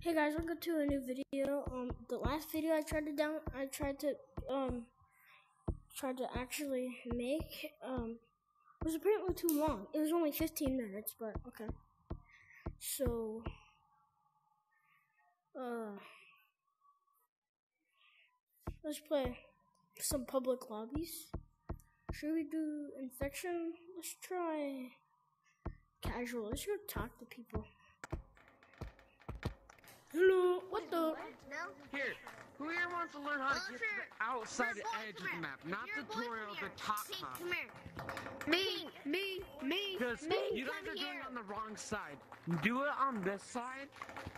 Hey guys, welcome to a new video. Um, the last video I tried to down, I tried to um, tried to actually make um, was apparently too long. It was only 15 minutes, but okay. So, uh, let's play some public lobbies. Should we do infection? Let's try casual. Let's go talk to people. Hello, what the? No? Here, who here wants to learn how to get sure. to the outside Your the boy, edge of the map, not Your the tutorial, come the top See, map. come here. Me, me, me, Because me. you guys are doing here. it on the wrong side. Do it on this side,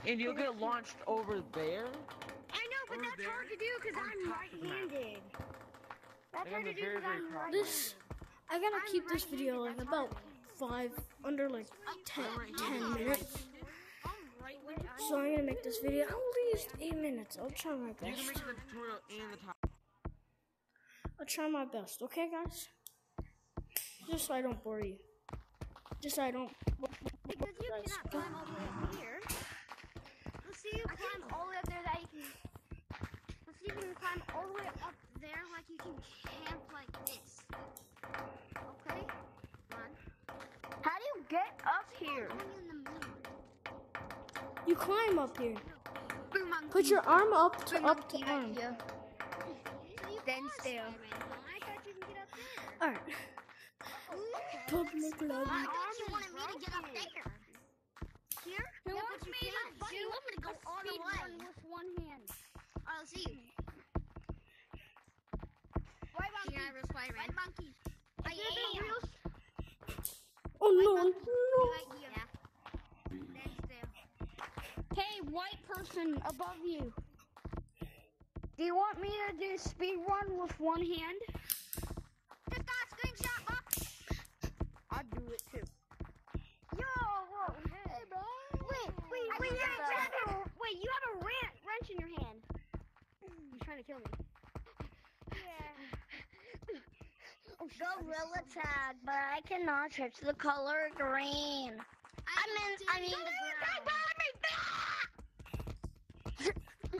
and you'll get launched over there. I know, but that's there, hard to do because I'm top of the map. right-handed. That's I hard to do because I'm proud right This I gotta I'm keep this right-handed, video like about five under like 10, right 10 here. minutes. I'm right-handed. So I'm gonna make this video at least eight minutes. I'll try my You can best. make the tutorial and the top. I'll try my best. Okay, guys. Just so I don't bore you. Just so I don't. Because you Guys, cannot climb all the way up here. Let's see you climb all the way up there that you can. Let's see if you can climb all the way up there like you can camp like this. Okay? Come on. How do you get up here? Only in the middle. You climb up here. Put your arm up to Boom, up to monkey right arm. here. So you Then are still. Spider-Man, huh? I thought you can get up there. All right. Public I lobby. thought you wanted me to get up there. Here? He Yeah, wants but you me can't. to You do want me to go a all the speed way. run with one hand. Oh, I'll see you. White monkey. Here, I have a Spider-Man. White monkey. I am. Oh no, no. Right here. Yeah. Then still. Hey, white person above you. Do you want me to do speed run with one hand? Just got a screenshot, box. I'll do it too. Yo, whoa, hey, bro. Wait, wait, I wait, wait, wait. a- wait, you have a ran- wrench in your hand. You're trying to kill me. Yeah. Gorilla tag, but I cannot touch the color green. I mean, I mean the ground.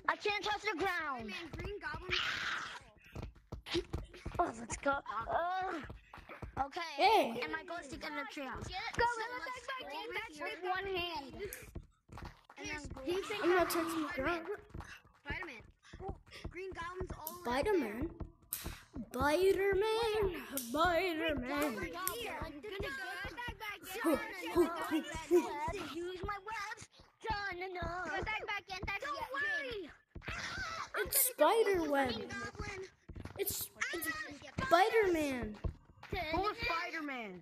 I can't touch the ground. Man, Green Goblin. Ah. Oh, let's go. Oh. Okay. Hey. And my ghost stick in the treehouse. Get? Go, So go, let's go, go go, over go, with one hand. He thinks I'm not touching the ground. Spider-Man. Green Goblin's all over Spider Man. Spider Man. Spider Web. It's, it's Spider Man. Who's Spider-Man?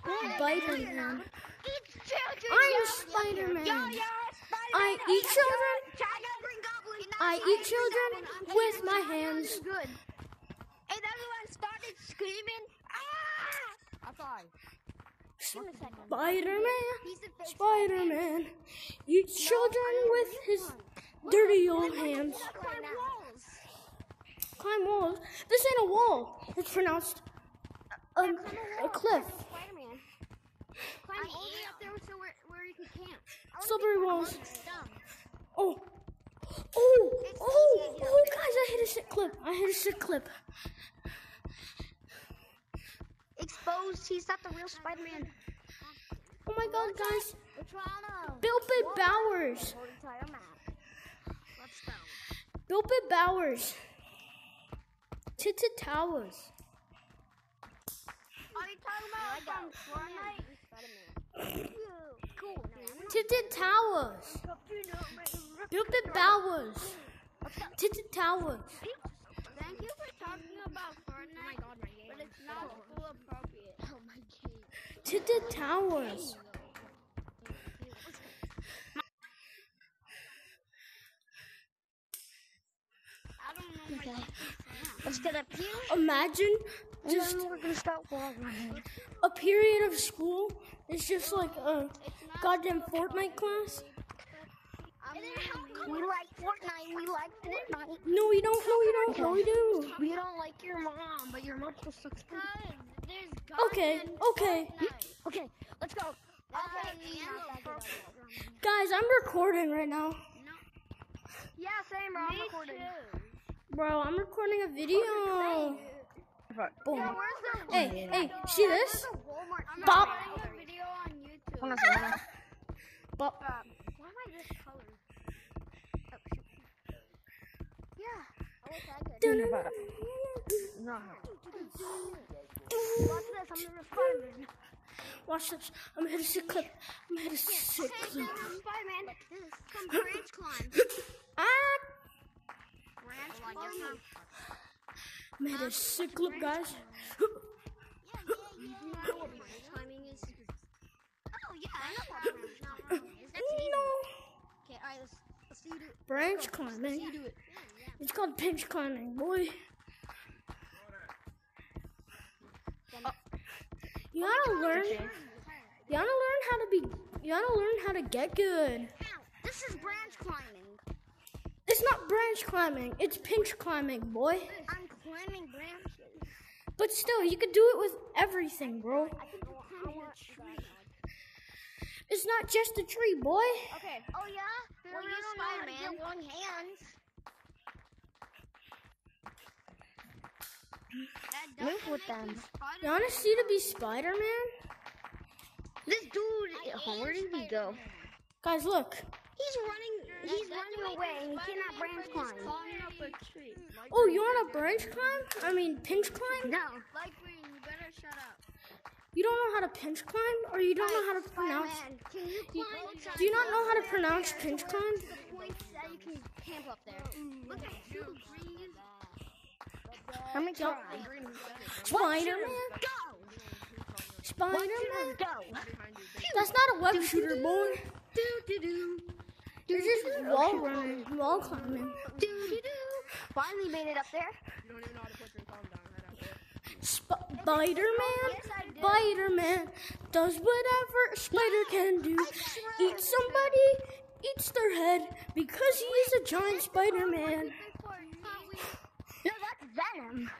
Spider Man. I'm Spider Man. Yo, yo, Spider-Man. I eat children. China Green Goblin. I eat children with my hands. Good. And everyone started screaming. Ah! I thought. Give me. Spider Man. He's the Spider Man. Eats children with his dirty old hands. Climb walls. This ain't a wall. It's pronounced um, a, a cliff. Spider-Man. Climb all the way up there so where, where you can camp. Slippery walls. Oh. Oh, oh, oh, guys, I hit a shit clip. I hit a shit clip. Exposed. He's not the real Spider-Man. Oh my god, guys. Toronto. Bill Bit Bowers. Entire map. Let's go. Bill Bit Bowers. Tita Towers. Are you talking about from Fortnite? Cool. Tita Towers. Bill Bit Bowers. Tita Towers. Thank you for talking about Fortnite. Oh my god, my game. But it's not school appropriate. Oh my game. Tita Towers. I don't know my Okay. Let's get up here. Imagine And just then we're gonna start walking. a period of school is just like a goddamn Fortnite class. We like Fortnite. We like Fortnite. No, we don't. No, we don't. No, we do. We don't like your mom, but your mom still sucks. dick. Okay, okay. Okay, let's go. Uh, Guys, I'm recording right now. No, Yeah, same, bro. I'm recording. Bro, I'm recording a video. Boom. Yeah, where's the Hey, hey, see this? There's a I'm Bop. recording a video on YouTube. Hold on a. Bop. Uh, why am I this color? Oh, shoot. Yeah. I wish I could. No. Watch this. I'm gonna Spider-Man. Watch this. I'm gonna hit a sick clip. I'm gonna hit a sick clip. Spider-Man. This is some branch climb. Ah! Climb. I'm a sick clip, guys. You know what branch climbing is? Oh yeah, I know what branch is. That's easy. No. Okay, alright, let's let's see you do it. Branch climbing. You do it. It's called pinch climbing, boy. You oh gotta learn. You gotta learn how to be. You gotta learn how to get good. This is branch climbing. It's not branch climbing. It's pinch climbing, boy. I'm climbing branches. But still, you could do it with everything, bro. I can climb a tree. It's not just a tree, boy. Okay. Oh yeah. Well, you don't know how to get one hand. Move with them. You wanna see to be Spider-Man? This dude, where did he go? Guys, look. He's running. He's running away. He cannot branch climb. Oh, you want a branch climb? I mean, pinch climb? No. Like green, you better shut up. You don't know how to pinch climb, or you don't know how to pronounce? Man, can you climb? Do you not know how to pronounce pinch climb? the point that you can camp up there? Mm. Look at you, green. Let me try. Spider-Man. Go. Spider-Man. Go. That's not a web shooter, boy. Do do do. You're just wall running, wall climbing. Do do do. Finally made it up there. Sp- Spider-Man. Spider-Man does whatever a spider can do. Eat somebody, eats their head because he is a giant Spider-Man. No, that's Venom.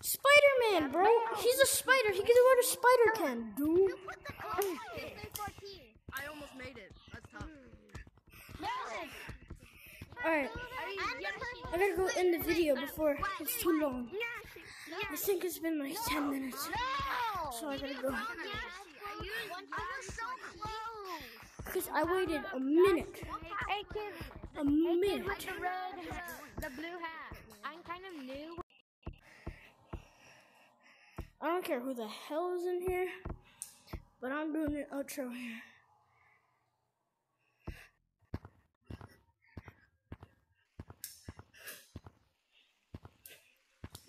Spider-Man, bro. He's a spider. He can do what a spider can do. What the code is I almost made it. That's tough. Alright, I gotta go end the video before it's too long. I think it's been like 10 minutes. So I gotta go. I was so close. Because I waited a minute. A minute. the the blue hat. I'm kind of new. I don't care who the hell is in here, but I'm doing an outro here.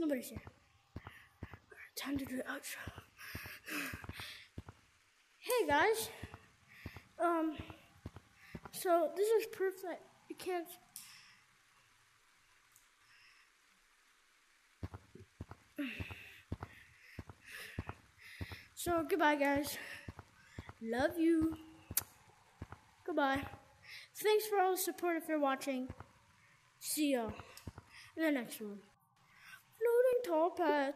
Nobody's here. Time to do the outro. Hey guys. Um so this is proof that you can't So goodbye guys. Love you. Goodbye. Thanks for all the support if you're watching. See ya in the next one. Path.